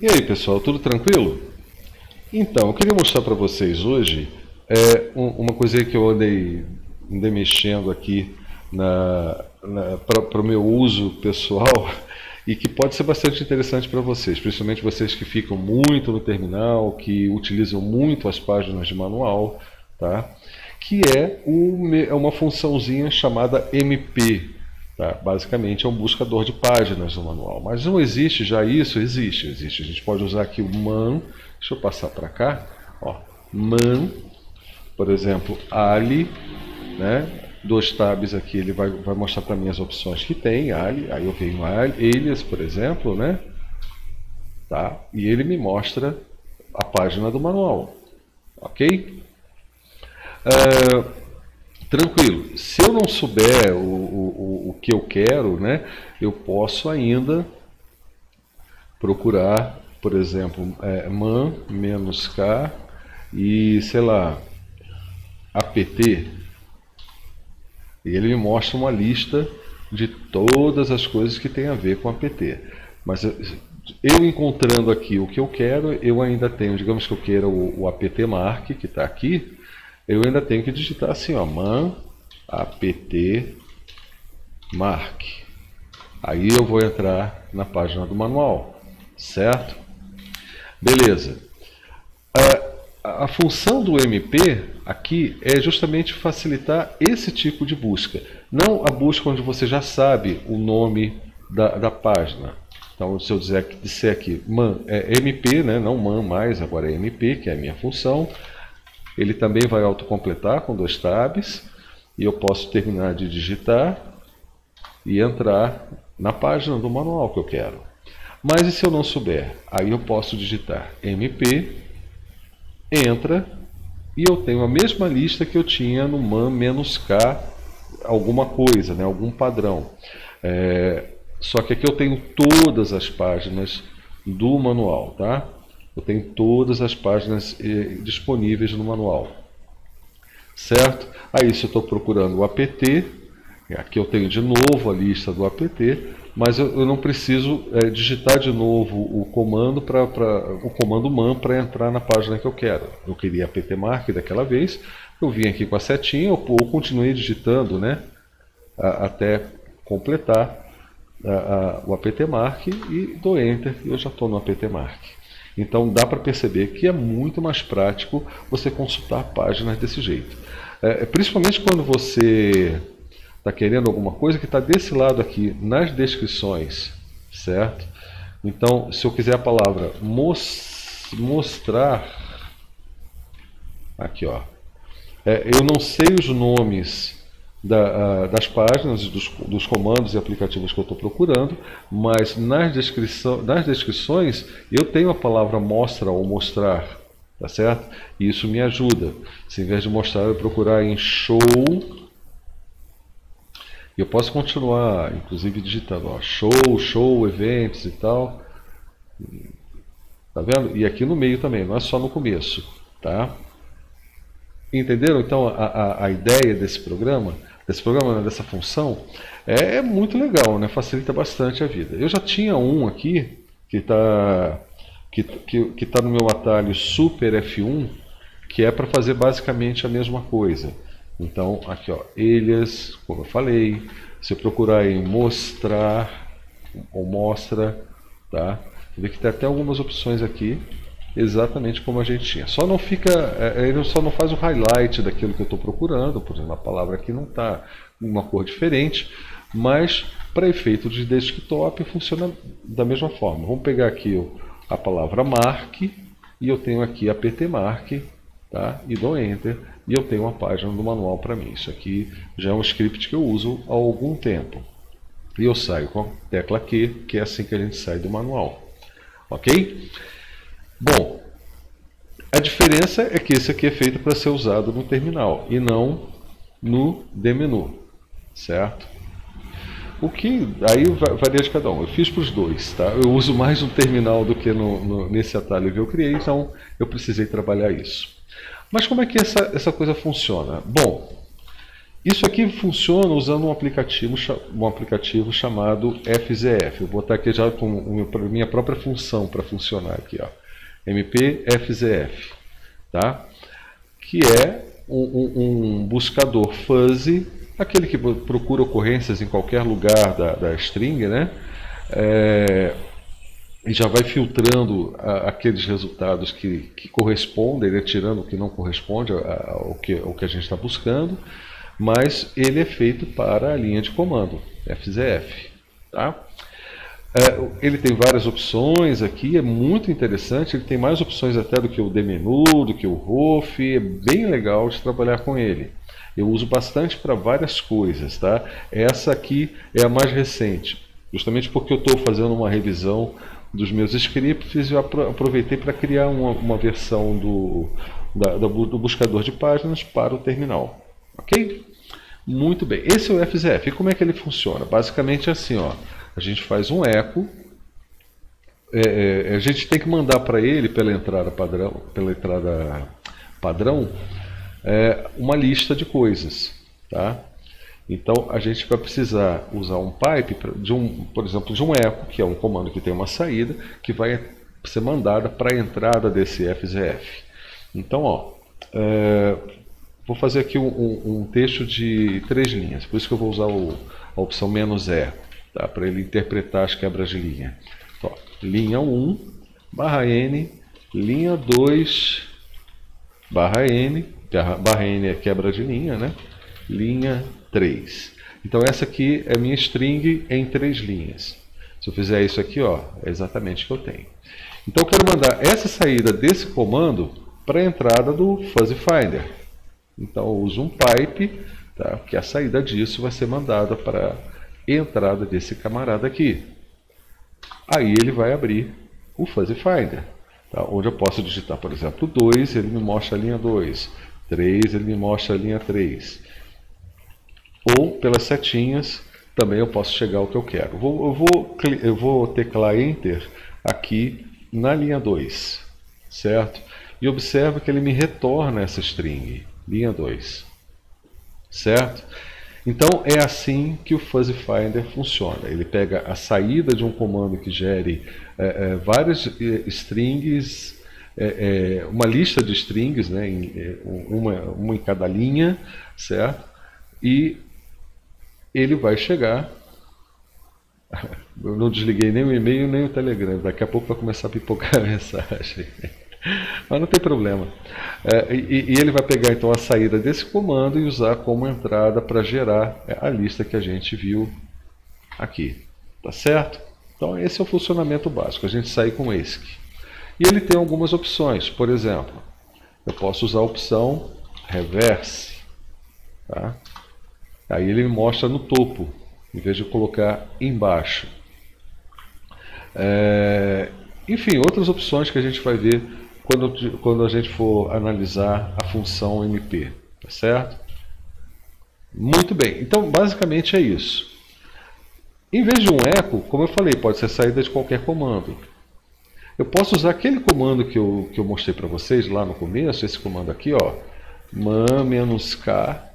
E aí pessoal, tudo tranquilo? Então, eu queria mostrar para vocês hoje é, um, uma coisa que eu andei, andei mexendo aqui para o meu uso pessoal e que pode ser bastante interessante para vocês, principalmente vocês que ficam muito no terminal, que utilizam muito as páginas de manual, tá? que é, é uma funçãozinha chamada MP. Tá? Basicamente é um buscador de páginas no manual. Mas não existe já isso? Existe, existe. A gente pode usar aqui o man, deixa eu passar para cá, ó, man, por exemplo, ali, né? dois tabs aqui, ele vai, vai mostrar para mim as opções que tem, ali, aí eu venho alias, por exemplo, né? Tá? E ele me mostra a página do manual, ok? Uh, tranquilo, se eu não souber o, o, o que eu quero, né, eu posso ainda procurar, por exemplo, é, man, menos k e, sei lá, apt, ele me mostra uma lista de todas as coisas que tem a ver com apt. Mas eu encontrando aqui o que eu quero, eu ainda tenho, digamos que eu queira o, o apt mark, que está aqui, eu ainda tenho que digitar assim, ó, man apt mark. Aí eu vou entrar na página do manual, certo? Beleza. A, a função do MP aqui é justamente facilitar esse tipo de busca. Não a busca onde você já sabe o nome da, da página. Então, se eu dizer, disser aqui man, é MP, né, não man mais, agora é MP, que é a minha função, ele também vai autocompletar com dois tabs, e eu posso terminar de digitar e entrar na página do manual que eu quero. Mas e se eu não souber? Aí eu posso digitar MP, entra e eu tenho a mesma lista que eu tinha no man-k alguma coisa, né, algum padrão. É, só que aqui eu tenho todas as páginas do manual, tá? Eu tenho todas as páginas eh, disponíveis no manual, certo? Aí se eu estou procurando o apt, aqui eu tenho de novo a lista do apt, mas eu, eu não preciso é, digitar de novo o comando para o comando man para entrar na página que eu quero. Eu queria aptmark daquela vez, eu vim aqui com a setinha, eu, eu continuei digitando, né, a, até completar a, a, o aptmark e dou enter e eu já estou no aptmark. Então dá para perceber que é muito mais prático você consultar páginas desse jeito. É, principalmente quando você está querendo alguma coisa que está desse lado aqui, nas descrições, certo? Então, se eu quiser a palavra mos mostrar, aqui ó, é, eu não sei os nomes da, das páginas, dos, dos, comandos e aplicativos que eu estou procurando, mas nas, descrição, nas descrições eu tenho a palavra mostra ou mostrar, tá certo? E isso me ajuda. Se em vez de mostrar eu procurar em show eu posso continuar, inclusive, digitando ó, show, show, eventos e tal. Tá vendo? E aqui no meio também, não é só no começo. Tá? Entenderam então a, a, a ideia desse programa? Desse programa, né, dessa função? É, é, muito legal, né? facilita bastante a vida. Eu já tinha um aqui que está que, que, que tá no meu atalho Super F1, que é para fazer basicamente a mesma coisa. Então, aqui, ó, eles, como eu falei, se eu procurar em mostrar ou mostra, tá? Vê que tem até algumas opções aqui, exatamente como a gente tinha. Só não fica, é, é, ele só não faz o highlight daquilo que eu estou procurando, por exemplo, a palavra aqui não está uma cor diferente, mas para efeito de desktop funciona da mesma forma. Vamos pegar aqui a palavra mark e eu tenho aqui apt mark, tá? E dou enter e eu tenho uma página do manual para mim. Isso aqui já é um script que eu uso há algum tempo. E eu saio com a tecla Q, que é assim que a gente sai do manual. Ok? Bom, a diferença é que esse aqui é feito para ser usado no terminal e não no menu, certo? O que aí varia de cada um. Eu fiz para os dois, tá? Eu uso mais no terminal do que no, no, nesse atalho que eu criei, então eu precisei trabalhar isso. Mas como é que essa, essa coisa funciona? Bom, Isso aqui funciona usando um aplicativo, um aplicativo chamado FZF. Eu vou botar aqui já com minha própria função para funcionar aqui, ó. MPFZF, tá? Que é um, um, buscador fuzzy, aquele que procura ocorrências em qualquer lugar da, da string, né? É, e já vai filtrando a, aqueles resultados que, que correspondem, né? tirando o que não corresponde ao que, ao que a gente está buscando mas ele é feito para a linha de comando, FZF. Tá? É, ele tem várias opções aqui, é muito interessante, ele tem mais opções até do que o dmenu, do que o ROF, é bem legal de trabalhar com ele. Eu uso bastante para várias coisas, tá? Essa aqui é a mais recente, justamente porque eu estou fazendo uma revisão dos meus scripts e eu aproveitei para criar uma, uma versão do, da, do buscador de páginas para o terminal. Ok? Muito bem. Esse é o FZF. E como é que ele funciona? Basicamente assim, ó. A gente faz um eco. É, é, a gente tem que mandar para ele pela entrada padrão, pela entrada padrão, é, uma lista de coisas, tá? Então a gente vai precisar usar um pipe de um, por exemplo, de um eco, que é um comando que tem uma saída, que vai ser mandada para a entrada desse FZF. Então, ó, é, Vou fazer aqui um, um, um, texto de três linhas, por isso que eu vou usar o, a opção menos "-e", tá? para ele interpretar as quebras de linha. Então, linha 1, barra N, linha 2, barra N, barra N é quebra de linha, né? linha 3. Então essa aqui é minha string em três linhas. Se eu fizer isso aqui, ó, é exatamente o que eu tenho. Então eu quero mandar essa saída desse comando para a entrada do Fuzzy Finder. Então eu uso um pipe, tá? que a saída disso vai ser mandada para entrada desse camarada aqui. Aí ele vai abrir o Fuzzy Finder, tá? onde eu posso digitar, por exemplo, 2, ele me mostra a linha 2, 3, ele me mostra a linha 3. Ou pelas setinhas, também eu posso chegar ao que eu quero. Vou, eu vou, eu vou teclar Enter aqui na linha 2, certo? E observa que ele me retorna essa string linha 2. Certo? Então é assim que o Fuzzy Finder funciona. Ele pega a saída de um comando que gere é, é, várias é, strings, é, é, uma lista de strings, né, em, é, uma, uma em cada linha, certo? E ele vai chegar. Eu não desliguei nem o e-mail nem o Telegram. Daqui a pouco vai começar a pipocar a mensagem. Mas não tem problema. É, e, e, ele vai pegar então a saída desse comando e usar como entrada para gerar é, a lista que a gente viu aqui. Tá certo? Então esse é o funcionamento básico. A gente sai com ESC. E ele tem algumas opções. Por exemplo, eu posso usar a opção reverse. Tá? Aí ele me mostra no topo, em vez de colocar embaixo. É, enfim, outras opções que a gente vai ver quando, quando a gente for analisar a função MP, tá certo? Muito bem, então basicamente é isso. Em vez de um eco, como eu falei, pode ser saída de qualquer comando. Eu posso usar aquele comando que eu, que eu mostrei para vocês lá no começo, esse comando aqui, ó, man-k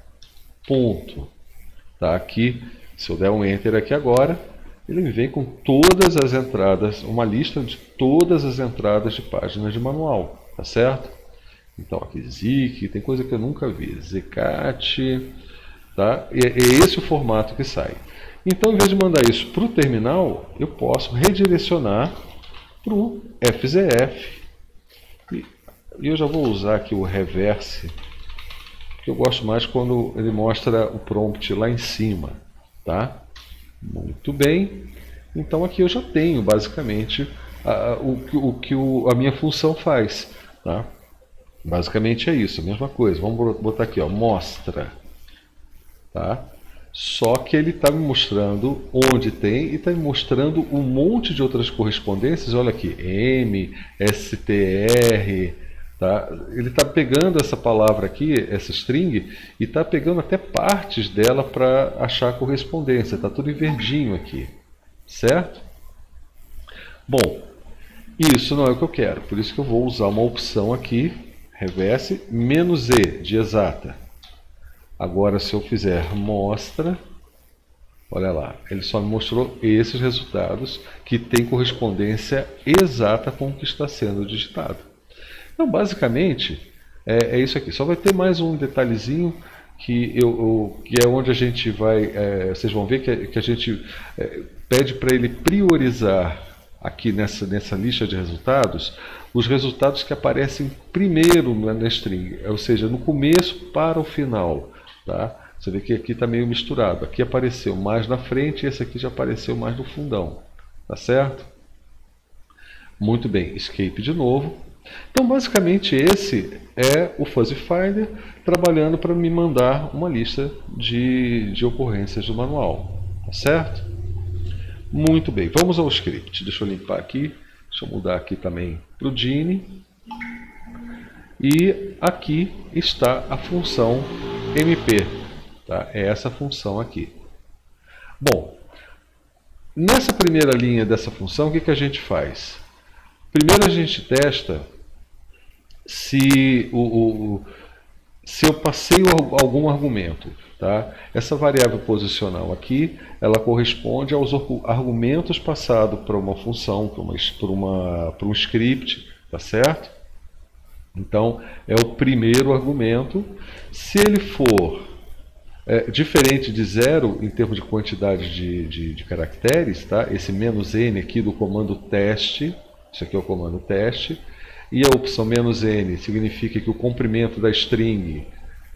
ponto. Tá aqui, se eu der um enter aqui agora, ele vem com todas as entradas, uma lista de todas as entradas de páginas de manual, tá certo? Então aqui Zik, tem coisa que eu nunca vi, Zcat, tá? E é esse o formato que sai. Então, em vez de mandar isso para o terminal, eu posso redirecionar para o FZF. E eu já vou usar aqui o reverse, que eu gosto mais quando ele mostra o prompt lá em cima, tá? Muito bem. Então aqui eu já tenho basicamente a, o, o que o, a minha função faz. Tá? Basicamente é isso, a mesma coisa. Vamos botar aqui, ó, mostra. Tá? Só que ele está me mostrando onde tem e está me mostrando um monte de outras correspondências. Olha aqui, M, STR, Tá? Ele está pegando essa palavra aqui, essa string, e está pegando até partes dela para achar correspondência. Está tudo em verdinho aqui. Certo? Bom, isso não é o que eu quero. Por isso que eu vou usar uma opção aqui, reverse, menos E, de exata. Agora, se eu fizer mostra, olha lá, ele só me mostrou esses resultados que têm correspondência exata com o que está sendo digitado. Então, basicamente, é, é isso aqui. Só vai ter mais um detalhezinho que, eu, eu, que é onde a gente vai, é, vocês vão ver que, que a gente é, pede para ele priorizar aqui nessa, nessa lista de resultados os resultados que aparecem primeiro na string, ou seja, no começo para o final. Tá? Você vê que aqui está meio misturado. Aqui apareceu mais na frente e esse aqui já apareceu mais no fundão. Tá certo? Muito bem, escape de novo. Então, basicamente, esse é o Fuzzy Finder trabalhando para me mandar uma lista de, de ocorrências do manual. Tá certo? Muito bem, vamos ao script. Deixa eu limpar aqui. Deixa eu mudar aqui também para o Gene. E aqui está a função MP. Tá? É essa função aqui. Bom, nessa primeira linha dessa função, o que, que a gente faz? Primeiro a gente testa se, o, o se eu passei algum argumento. Tá? Essa variável posicional aqui, ela corresponde aos argumentos passados para uma função, para, uma, para, uma, para um script, tá certo? Então, é o primeiro argumento. Se ele for é, diferente de zero em termos de quantidade de, de, de, caracteres, tá? esse n aqui do comando teste, isso aqui é o comando teste, e a opção "-n" significa que o comprimento da string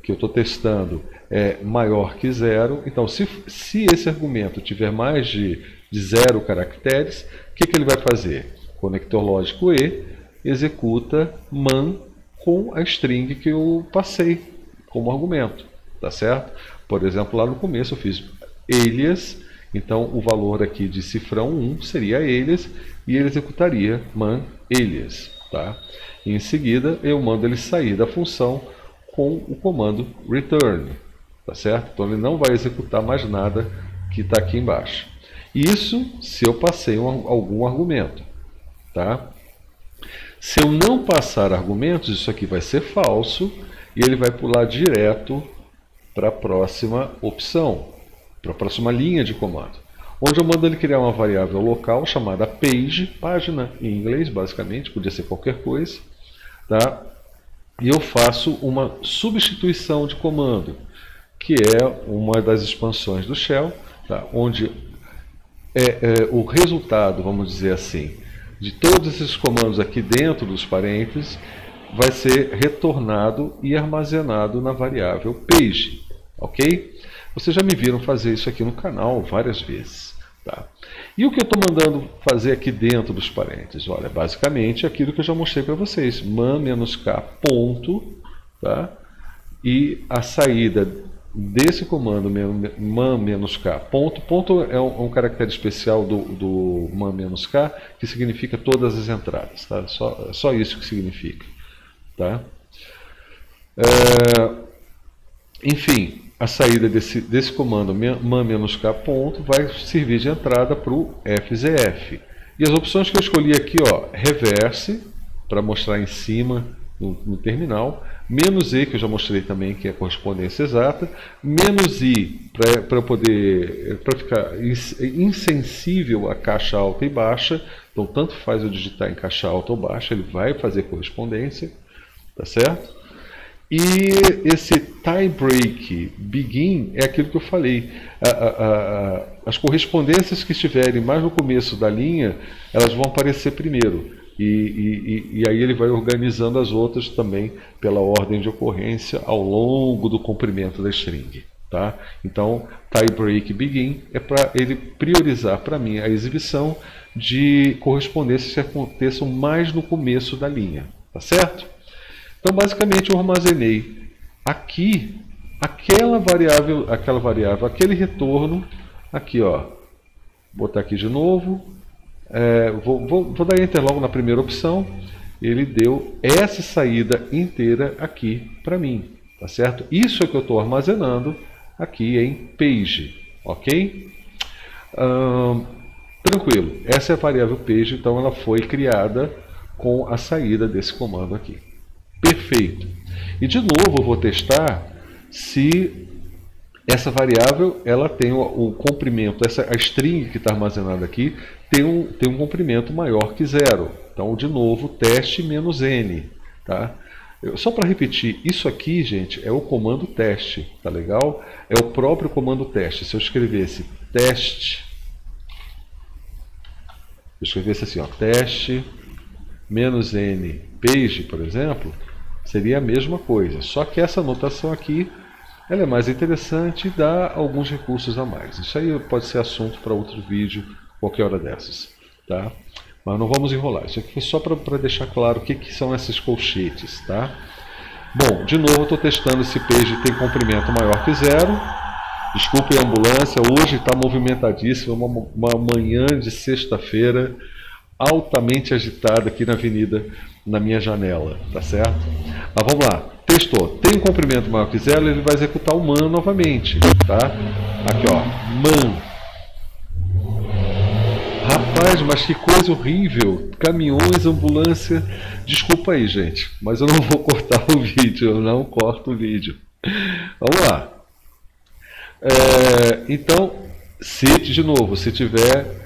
que eu estou testando é maior que zero. Então, se, se esse argumento tiver mais de, de zero caracteres, o que, que ele vai fazer? Conector lógico E executa man com a string que eu passei como argumento. Tá certo? Por exemplo, lá no começo eu fiz alias, então o valor aqui de cifrão 1 seria alias e ele executaria man alias. Tá? E em seguida, eu mando ele sair da função com o comando return. Tá certo? Então ele não vai executar mais nada que está aqui embaixo. Isso se eu passei um, algum argumento. Tá? Se eu não passar argumentos, isso aqui vai ser falso e ele vai pular direto para a próxima opção, para a próxima linha de comando onde eu mando ele criar uma variável local chamada page, página em inglês, basicamente, podia ser qualquer coisa, tá? e eu faço uma substituição de comando, que é uma das expansões do shell, tá? onde é, é, o resultado, vamos dizer assim, de todos esses comandos aqui dentro dos parênteses, vai ser retornado e armazenado na variável page, ok? Vocês já me viram fazer isso aqui no canal várias vezes. Tá? E o que eu estou mandando fazer aqui dentro dos parênteses? Olha, basicamente aquilo que eu já mostrei para vocês. man-k ponto, tá? e a saída desse comando man-k ponto, ponto é um, um, caractere especial do, do man-k que significa todas as entradas, tá? só, só isso que significa. Tá? É, enfim, a saída desse, desse comando man-k ponto vai servir de entrada para o FZF. E as opções que eu escolhi aqui, ó, reverse, para mostrar em cima no, no, terminal, menos E, que eu já mostrei também, que é a correspondência exata, menos I, para poder para ficar insensível a caixa alta e baixa, então tanto faz eu digitar em caixa alta ou baixa, ele vai fazer correspondência, tá certo? E esse tie break begin é aquilo que eu falei. A, a, a, as correspondências que estiverem mais no começo da linha, elas vão aparecer primeiro. E, e, e, aí ele vai organizando as outras também pela ordem de ocorrência ao longo do comprimento da string. Tá? Então, tie break begin é para ele priorizar para mim a exibição de correspondências que aconteçam mais no começo da linha. Tá certo? Então, basicamente, eu armazenei aqui aquela variável, aquela variável, aquele retorno aqui, ó. Vou botar aqui de novo. É, vou, vou, vou dar enter logo na primeira opção. Ele deu essa saída inteira aqui para mim, tá certo? Isso é que eu estou armazenando aqui em page, ok? Tranquilo. Essa é a variável page, então ela foi criada com a saída desse comando aqui. Perfeito. E de novo eu vou testar se essa variável ela tem o, o comprimento, essa, a string que está armazenada aqui tem um, tem um comprimento maior que zero. Então, de novo, teste menos n. Tá? Eu, só para repetir, isso aqui, gente, é o comando teste, tá legal? É o próprio comando teste. Se eu escrevesse teste, eu escrevesse assim, ó, teste menos n page, por exemplo, seria a mesma coisa. Só que essa notação aqui ela é mais interessante e dá alguns recursos a mais. Isso aí pode ser assunto para outro vídeo, qualquer hora dessas. Tá? Mas não vamos enrolar. Isso aqui foi só para deixar claro o que, que são esses colchetes. Tá? Bom, de novo estou testando esse page tem comprimento maior que zero. Desculpe a ambulância, hoje está movimentadíssimo, uma, uma manhã de sexta-feira altamente agitada aqui na avenida, na minha janela, tá certo? Mas vamos lá, testou, tem um comprimento maior que zero, ele vai executar o man novamente, tá? Aqui ó, man. Rapaz, mas que coisa horrível, caminhões, ambulância, desculpa aí gente, mas eu não vou cortar o vídeo, eu não corto o vídeo. Vamos lá. É, então, se de novo, se tiver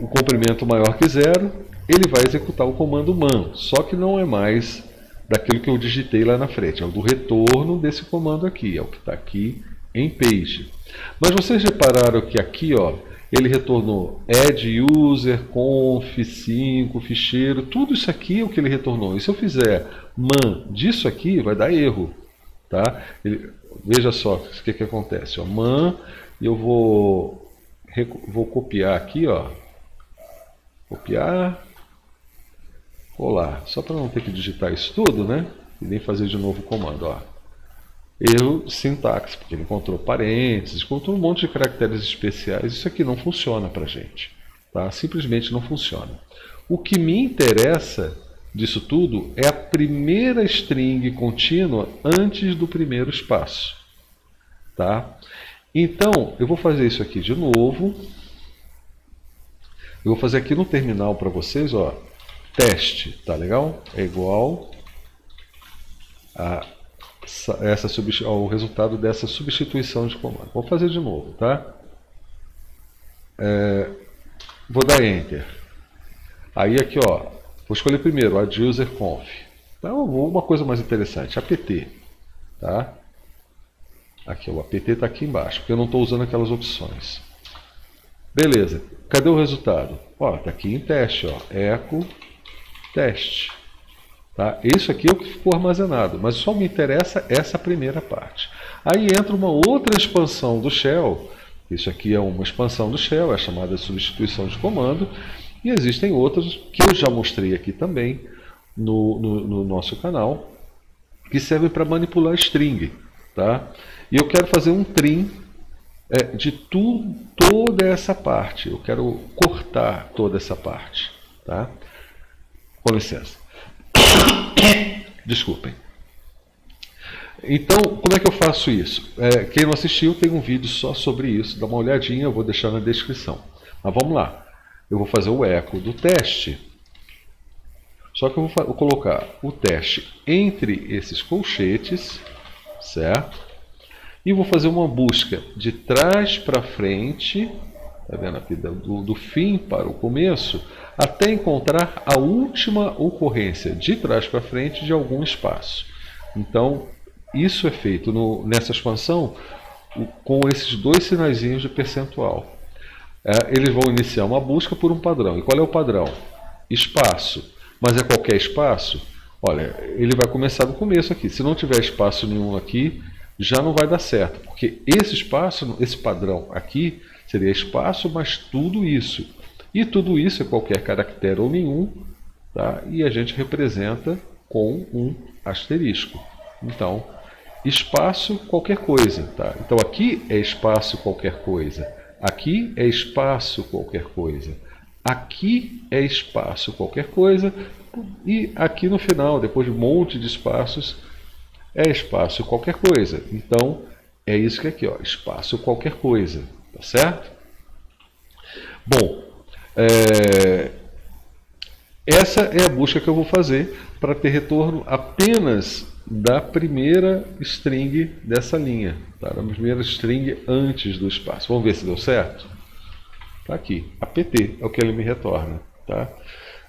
o comprimento maior que zero, ele vai executar o comando man, só que não é mais daquilo que eu digitei lá na frente, é o do retorno desse comando aqui, é o que está aqui em page. Mas vocês repararam que aqui ó, ele retornou add user, conf, 5, ficheiro, tudo isso aqui é o que ele retornou. E se eu fizer man disso aqui, vai dar erro. Tá? Ele, veja só o que, que acontece. Ó, man, eu vou, vou copiar aqui, ó, Copiar. Colar. Só para não ter que digitar isso tudo, né? E nem fazer de novo o comando. Ó. Erro sintaxe, porque ele encontrou parênteses, encontrou um monte de caracteres especiais. Isso aqui não funciona para gente. Tá? Simplesmente não funciona. O que me interessa disso tudo é a primeira string contínua antes do primeiro espaço. Tá? Então, eu vou fazer isso aqui de novo. Eu vou fazer aqui no terminal para vocês, ó, teste, tá legal? É igual a essa ao resultado dessa substituição de comando. Vou fazer de novo, tá? É, vou dar Enter. Aí aqui, ó, vou escolher primeiro add user conf. Então, uma coisa mais interessante, apt, tá? Aqui, o apt está aqui embaixo, porque eu não estou usando aquelas opções. Beleza. Cadê o resultado? Ó, tá aqui em teste, ó. Eco teste. Tá? Isso aqui é o que ficou armazenado, mas só me interessa essa primeira parte. Aí entra uma outra expansão do shell. Isso aqui é uma expansão do shell, é chamada substituição de comando. E existem outras que eu já mostrei aqui também no, no, no nosso canal, que servem para manipular string. Tá? E eu quero fazer um trim é, de tu, toda essa parte. Eu quero cortar toda essa parte. Tá? Com licença. Desculpem. Então, como é que eu faço isso? É, quem não assistiu, tem um vídeo só sobre isso. Dá uma olhadinha, eu vou deixar na descrição. Mas vamos lá. Eu vou fazer o eco do teste. Só que eu vou, vou colocar o teste entre esses colchetes, certo? E vou fazer uma busca de trás para frente, tá vendo aqui, do, do fim para o começo, até encontrar a última ocorrência de trás para frente de algum espaço. Então, isso é feito no, nessa expansão com esses dois sinaizinhos de percentual. É, eles vão iniciar uma busca por um padrão. E qual é o padrão? Espaço. Mas é qualquer espaço? Olha, ele vai começar do começo aqui. Se não tiver espaço nenhum aqui, já não vai dar certo, porque esse espaço, esse padrão aqui, seria espaço mais tudo isso. E tudo isso é qualquer caractere ou nenhum, tá? e a gente representa com um asterisco. Então, espaço qualquer coisa. Tá? Então aqui é espaço qualquer coisa. Aqui é espaço qualquer coisa. Aqui é espaço qualquer coisa. E aqui no final, depois de um monte de espaços, é espaço qualquer coisa. Então, é isso que é aqui, ó, espaço qualquer coisa, tá certo? Bom, é, essa é a busca que eu vou fazer para ter retorno apenas da primeira string dessa linha, tá? da primeira string antes do espaço. Vamos ver se deu certo? Está aqui, apt é o que ele me retorna. Tá?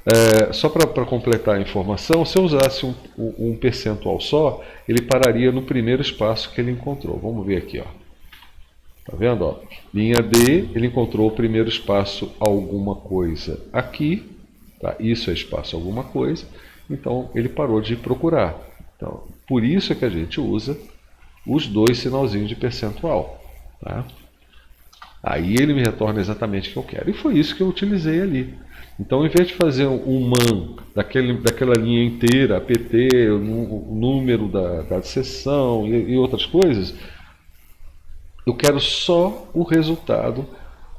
É, só para completar a informação, se eu usasse um, um, percentual só, ele pararia no primeiro espaço que ele encontrou. Vamos ver aqui. Ó. Tá vendo? Ó? Linha D, ele encontrou o primeiro espaço alguma coisa aqui. Tá? Isso é espaço alguma coisa. Então ele parou de procurar. Então, por isso é que a gente usa os dois sinalzinhos de percentual. Tá? Aí ele me retorna exatamente o que eu quero. E foi isso que eu utilizei ali. Então, em vez de fazer um man daquele, daquela linha inteira, apt, o, número da, da sessão e, e, outras coisas, eu quero só o resultado,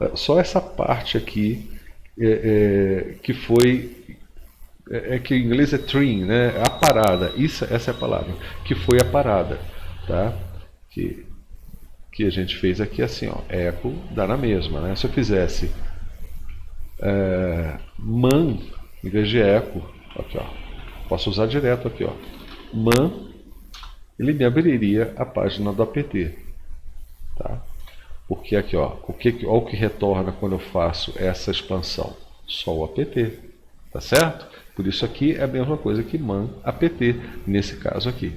é, só essa parte aqui é, é, que foi é, é, que em inglês é trim, né? A parada. Isso, essa é a palavra. Que foi a parada, tá? Que, que a gente fez aqui assim, ó. Eco dá na mesma, né? Se eu fizesse é, man em vez de eco, aqui, ó. Posso usar direto aqui, ó. Man, ele me abriria a página do apt, tá? Porque aqui, ó, o que, ó, o que retorna quando eu faço essa expansão? Só o apt, tá certo? Por isso aqui é a mesma coisa que man apt, nesse caso aqui.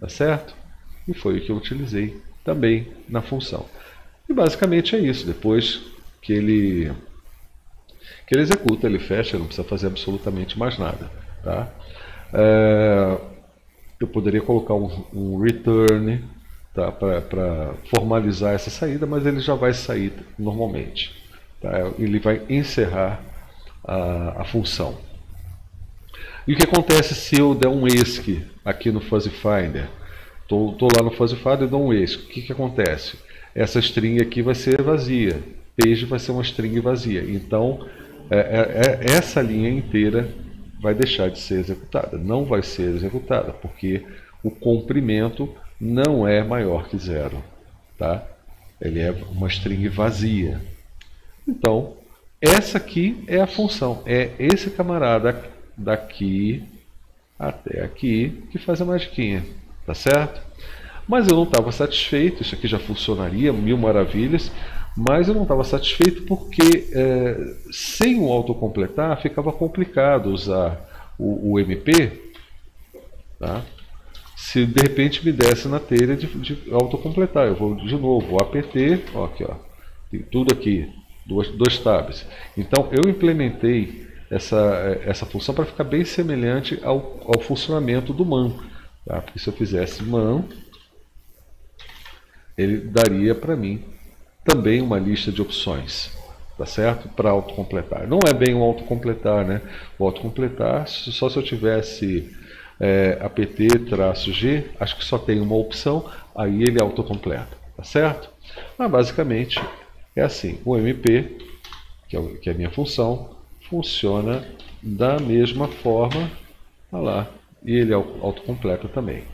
Tá certo? E foi o que eu utilizei também na função. E basicamente é isso. Depois que ele, que ele executa, ele fecha, não precisa fazer absolutamente mais nada. Tá? É, eu poderia colocar um, um return tá, para formalizar essa saída, mas ele já vai sair normalmente. Tá? Ele vai encerrar a, a função. E o que acontece se eu der um ESC aqui no Fuzzy Finder? Estou lá no Fuzzy Finder e dou um ESC. O que, que acontece? Essa string aqui vai ser vazia. Page vai ser uma string vazia. Então, é, é, é, essa linha inteira vai deixar de ser executada. Não vai ser executada, porque o comprimento não é maior que zero. Tá? Ele é uma string vazia. Então, essa aqui é a função. É esse camarada daqui até aqui que faz a magiquinha, tá certo? Mas eu não estava satisfeito, isso aqui já funcionaria, mil maravilhas, mas eu não estava satisfeito porque é, sem o autocompletar ficava complicado usar o, o MP, tá? se de repente me desse na telha de, de autocompletar. Eu vou de novo, apt, ó, aqui, ó, tem tudo aqui, dois, dois tabs. Então eu implementei essa, essa função para ficar bem semelhante ao, ao funcionamento do man. Tá? Porque se eu fizesse man, ele daria para mim também uma lista de opções, tá certo? Para autocompletar. Não é bem um autocompletar, né? O autocompletar, só se eu tivesse é, apt-g, acho que só tem uma opção, aí ele autocompleta, tá certo? Mas basicamente é assim, o MP, que é, que é a minha função, funciona da mesma forma. Olha lá, e ele autocompleta também.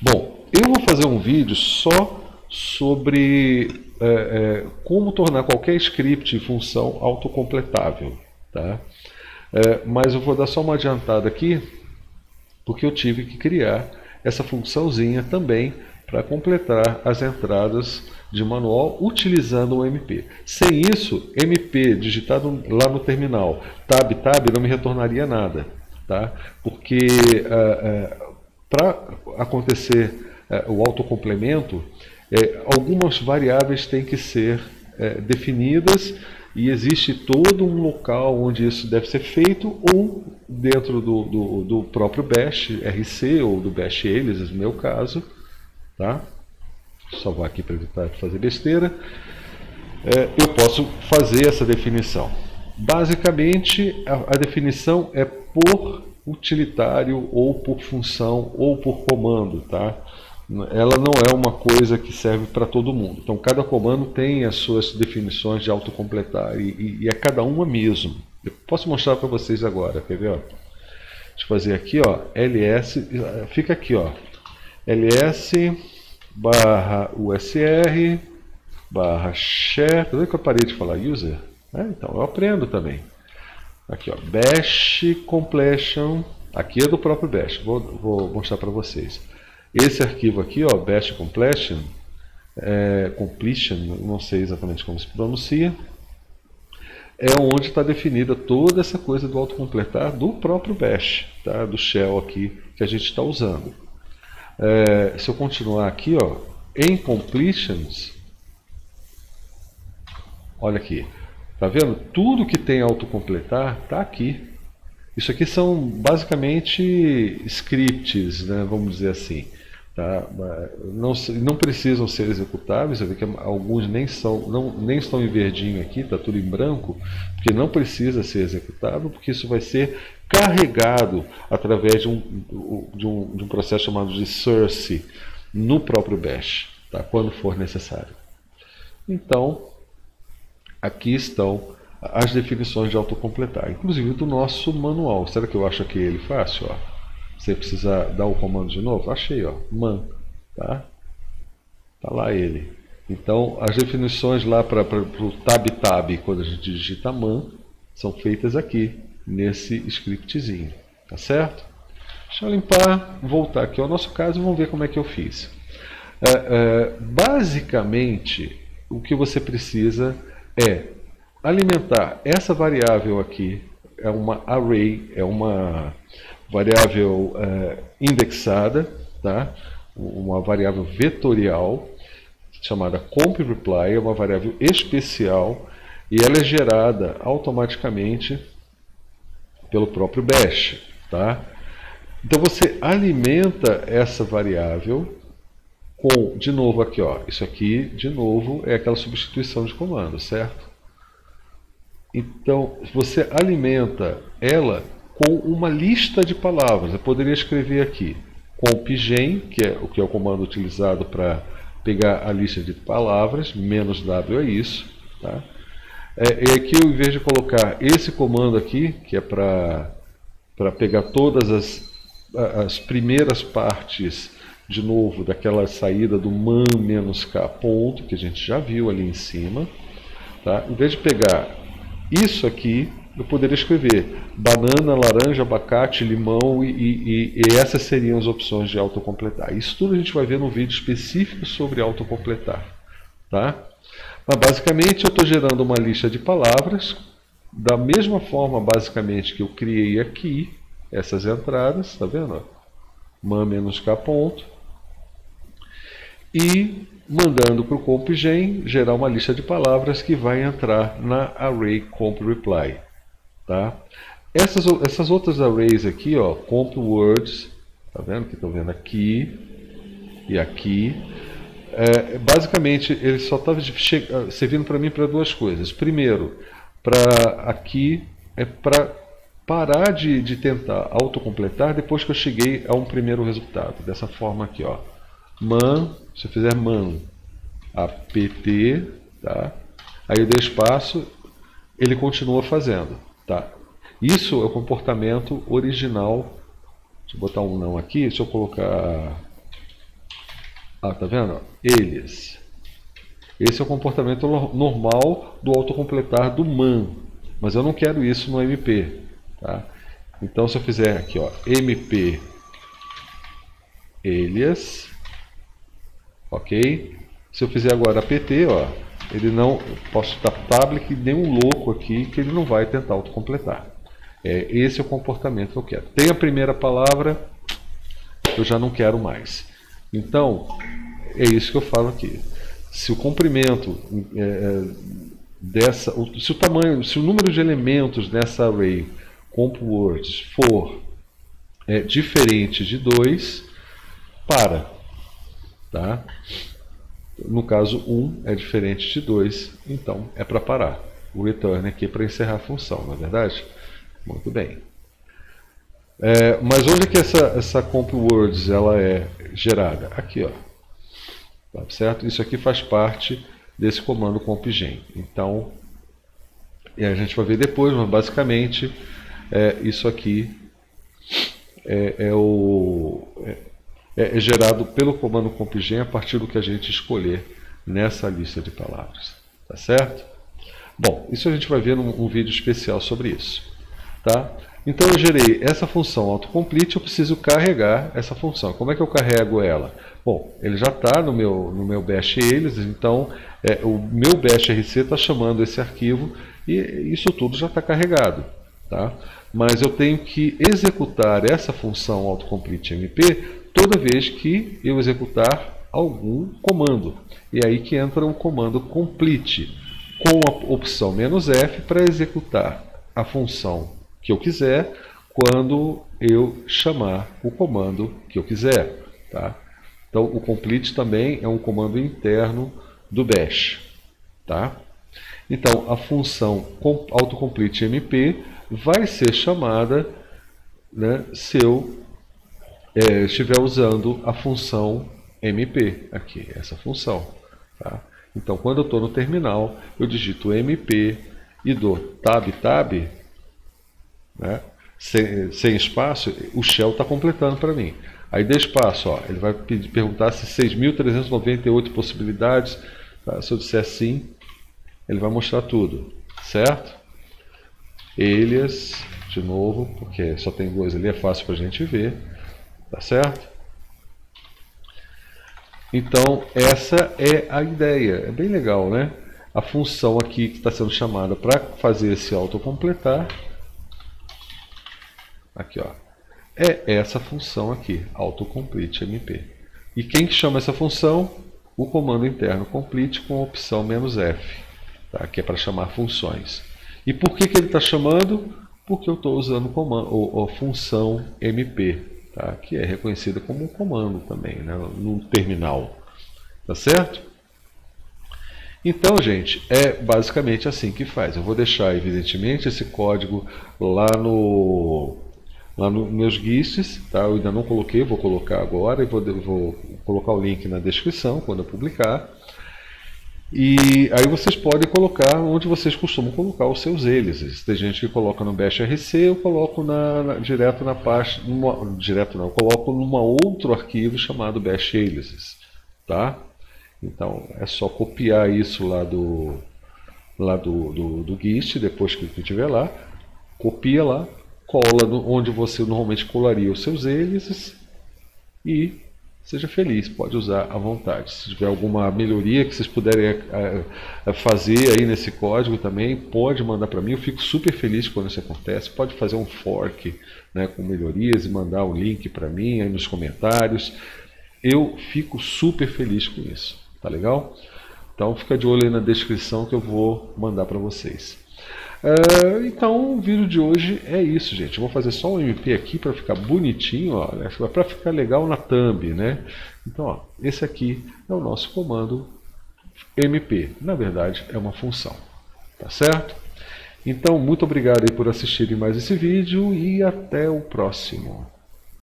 Bom, eu vou fazer um vídeo só sobre é, é, como tornar qualquer script e função autocompletável. Tá? É, mas eu vou dar só uma adiantada aqui, porque eu tive que criar essa funçãozinha também para completar as entradas de manual utilizando o MP. Sem isso, MP digitado lá no terminal, tab, tab, não me retornaria nada. Tá? Porque uh, uh, para acontecer uh, o autocomplemento, algumas variáveis têm que ser definidas e existe todo um local onde isso deve ser feito ou dentro do, do, do próprio bash RC ou do bash alias, no meu caso, tá? salvar aqui para evitar fazer besteira, é, eu posso fazer essa definição. Basicamente, a, a definição é por utilitário ou por função ou por comando, tá? Ela não é uma coisa que serve para todo mundo. Então, cada comando tem as suas definições de autocompletar e, e, e é cada uma mesmo. Eu posso mostrar para vocês agora, quer ver? Ó? Deixa eu fazer aqui, ó, ls, fica aqui, ó, ls barra usr, barra share, tá que eu parei de falar user? É, então eu aprendo também. Aqui, ó, bash completion, aqui é do próprio bash, vou, vou mostrar para vocês. Esse arquivo aqui, ó, bash completion, é, completion, não sei exatamente como se pronuncia, é onde está definida toda essa coisa do autocompletar do próprio bash, tá? do shell aqui que a gente está usando. É, se eu continuar aqui, ó, em completions, olha aqui, tá vendo? Tudo que tem autocompletar está aqui. Isso aqui são basicamente scripts, né, vamos dizer assim. Tá? Não, não precisam ser executáveis, você vê que alguns nem, são, não, nem estão em verdinho aqui, está tudo em branco, porque não precisa ser executável, porque isso vai ser carregado através de um, de um, de um processo chamado de source no próprio bash, tá? quando for necessário. Então, aqui estão as definições de autocompletar, inclusive do nosso manual. Será que eu acho aqui ele fácil? Ó? Você precisa dar o comando de novo? Achei, ó, man, tá? Tá lá ele. Então, as definições lá para o tab-tab, quando a gente digita man, são feitas aqui, nesse scriptzinho, tá certo? Deixa eu limpar, voltar aqui ao nosso caso e vamos ver como é que eu fiz. É, é, basicamente, o que você precisa é alimentar essa variável aqui, é uma array, é uma variável é, indexada, tá? uma variável vetorial, chamada compReply, é uma variável especial, e ela é gerada automaticamente pelo próprio bash. Tá? Então você alimenta essa variável com, de novo aqui, ó, isso aqui, de novo, é aquela substituição de comando, certo? Então, você alimenta ela com uma lista de palavras. Eu poderia escrever aqui compgen, que é o que é o comando utilizado para pegar a lista de palavras, menos W é isso. Tá? É, e aqui, eu, em vez de colocar esse comando aqui, que é para pegar todas as, as primeiras partes, de novo, daquela saída do man k ponto, que a gente já viu ali em cima, tá? em vez de pegar isso aqui, eu poderia escrever banana, laranja, abacate, limão e, e, e, essas seriam as opções de autocompletar. Isso tudo a gente vai ver no vídeo específico sobre autocompletar. Tá? Mas basicamente eu estou gerando uma lista de palavras da mesma forma basicamente que eu criei aqui essas entradas, está vendo? Man menos K ponto. E mandando para o compgen gerar uma lista de palavras que vai entrar na array compReply. Tá? Essas, essas outras arrays aqui, ó, comp words, tá vendo que estou vendo aqui e aqui, é, basicamente ele só estava servindo para mim para duas coisas. Primeiro, para aqui é para parar de, de tentar autocompletar depois que eu cheguei a um primeiro resultado. Dessa forma aqui, ó. Man, se eu fizer man apt, tá? Aí eu dei espaço, ele continua fazendo. Tá? Isso é o comportamento original. Deixa eu botar um não aqui, deixa eu colocar. Ah, tá vendo? Eles. Esse é o comportamento normal do autocompletar do man. Mas eu não quero isso no MP. Tá? Então, se eu fizer aqui, ó, MP alias, ok? Se eu fizer agora apt, ó, ele não posso dar tablet nenhum louco aqui que ele não vai tentar autocompletar. É, esse é o comportamento que eu quero. Tem a primeira palavra, eu já não quero mais. Então, é isso que eu falo aqui. Se o comprimento é, é dessa, se o tamanho, se o número de elementos dessa array compwords for é, diferente de 2, para. Tá? No caso, 1 é diferente de 2, então é para parar. O return aqui é para encerrar a função, não é verdade? Muito bem. É, mas onde que essa, essa comp words ela é gerada? Aqui, ó. Tá certo? Isso aqui faz parte desse comando compgen. Então, e a gente vai ver depois, mas basicamente é, isso aqui é, é o, é, é, gerado pelo comando compgen a partir do que a gente escolher nessa lista de palavras. Tá certo? Bom, isso a gente vai ver num, num vídeo especial sobre isso. Tá? Então eu gerei essa função autocomplete, eu preciso carregar essa função. Como é que eu carrego ela? Bom, ele já está no meu, no meu bash eles, então é, o meu bash rc está chamando esse arquivo e isso tudo já está carregado. Tá? Mas eu tenho que executar essa função autocomplete mp toda vez que eu executar algum comando. E aí que entra o comando complete, com a opção "-f para executar a função que eu quiser quando eu chamar o comando que eu quiser. Tá? Então, o complete também é um comando interno do bash. Tá? Então, a função autocomplete mp vai ser chamada né, se eu é, estiver usando a função mp aqui, essa função. Tá? Então, quando eu estou no terminal, eu digito mp e dou tab tab, né? sem, sem espaço, o shell está completando para mim. Aí dê espaço, ó, ele vai pedir, perguntar se 6.398 possibilidades. Tá? Se eu disser sim, ele vai mostrar tudo, certo? Elias, de novo, porque só tem dois ali, é fácil para a gente ver, tá certo? Então, essa é a ideia. É bem legal, né? A função aqui que está sendo chamada para fazer esse autocompletar. Aqui, ó. É essa função aqui, autocomplete MP. E quem que chama essa função? O comando interno complete com a opção "-f", tá? que é para chamar funções. E por que, que ele está chamando? Porque eu estou usando a função MP tá? que é reconhecida como um comando também, né? no terminal. Tá certo? Então, gente, é basicamente assim que faz. Eu vou deixar, evidentemente, esse código lá no lá nos meus GISTs, tá? Eu ainda não coloquei, vou colocar agora e vou, vou colocar o link na descrição quando eu publicar. E aí vocês podem colocar onde vocês costumam colocar os seus hélices. Tem gente que coloca no Bash RC, eu coloco na, na, direto na pasta, numa, direto não, eu coloco numa outro arquivo chamado Bash hélices, tá? Então é só copiar isso lá do lá do, do, do GIST, depois que estiver lá, copia lá, cola no, onde você normalmente colaria os seus hélices e seja feliz, pode usar à vontade. Se tiver alguma melhoria que vocês puderem é, é, fazer aí nesse código também, pode mandar para mim. Eu fico super feliz quando isso acontece. Pode fazer um fork né, com melhorias e mandar o um link para mim aí nos comentários. Eu fico super feliz com isso. Tá legal? Então fica de olho aí na descrição que eu vou mandar para vocês. Uh, então o vídeo de hoje é isso, gente. Eu vou fazer só um MP aqui para ficar bonitinho, para ficar legal na thumb, né? Então, ó, esse aqui é o nosso comando MP. Na verdade, é uma função, tá certo? Então, muito obrigado por assistirem mais esse vídeo e até o próximo.